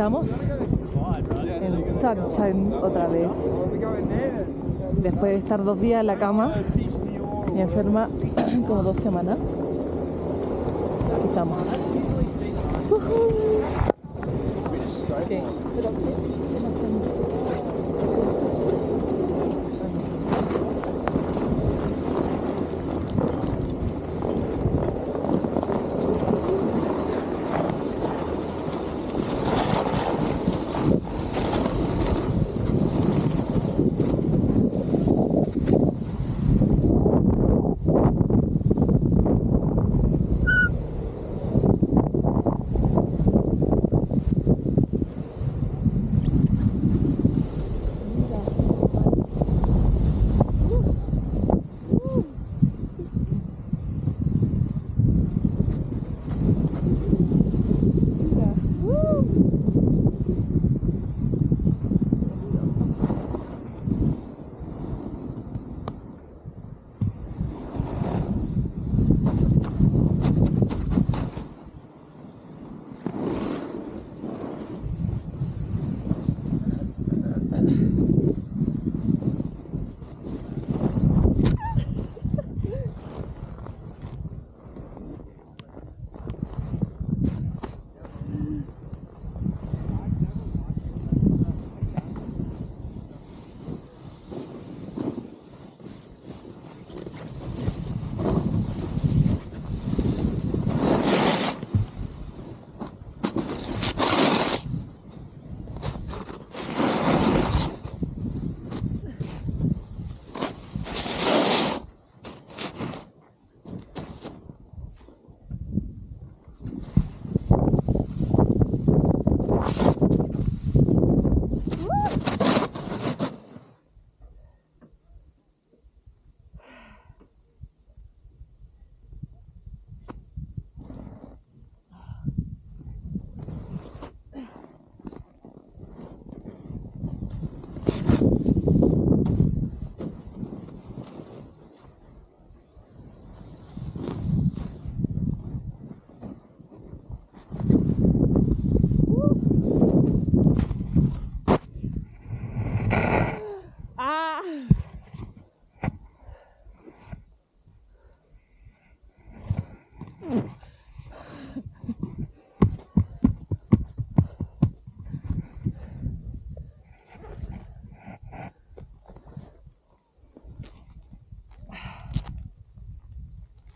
estamos en Sunshine otra vez. Después de estar dos días en la cama y enferma como dos semanas. Aquí estamos.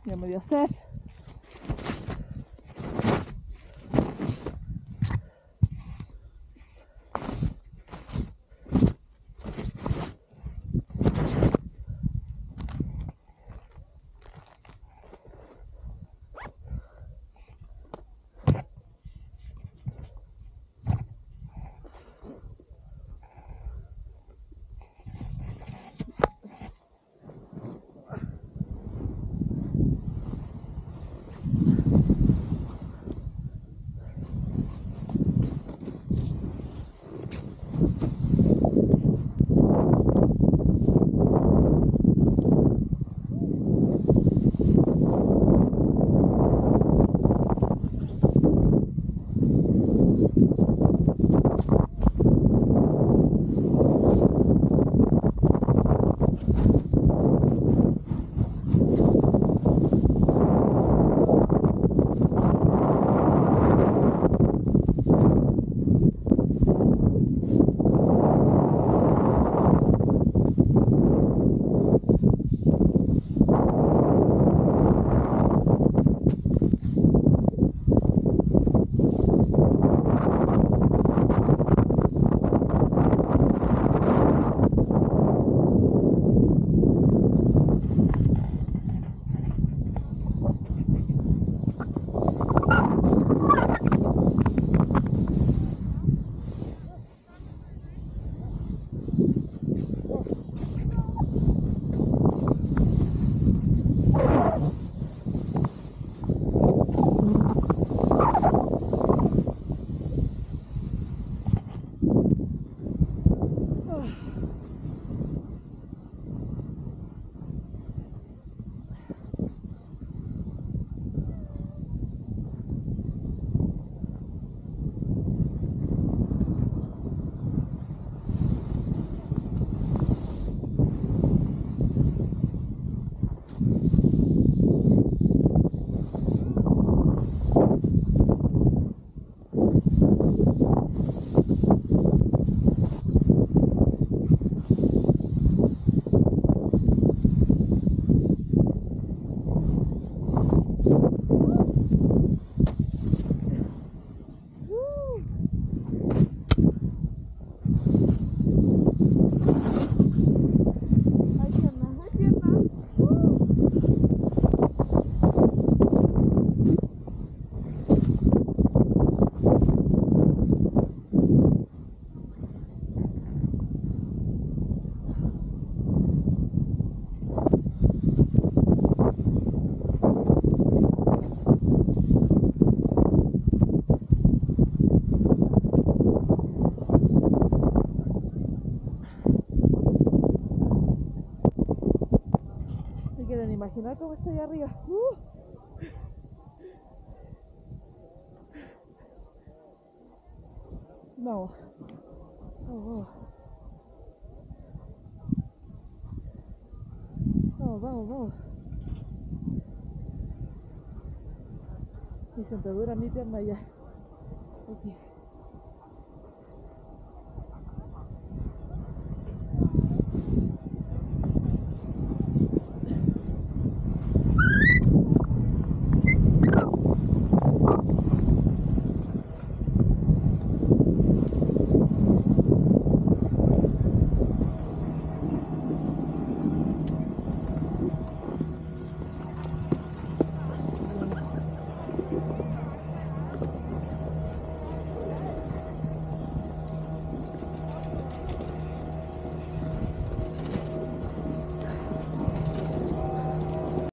Ya me dio sed. Verdad cómo estoy arriba. Uh. Vamos. Vamos, vamos. Vamos, vamos, vamos. Me siento dura mi pierna ya. Aquí.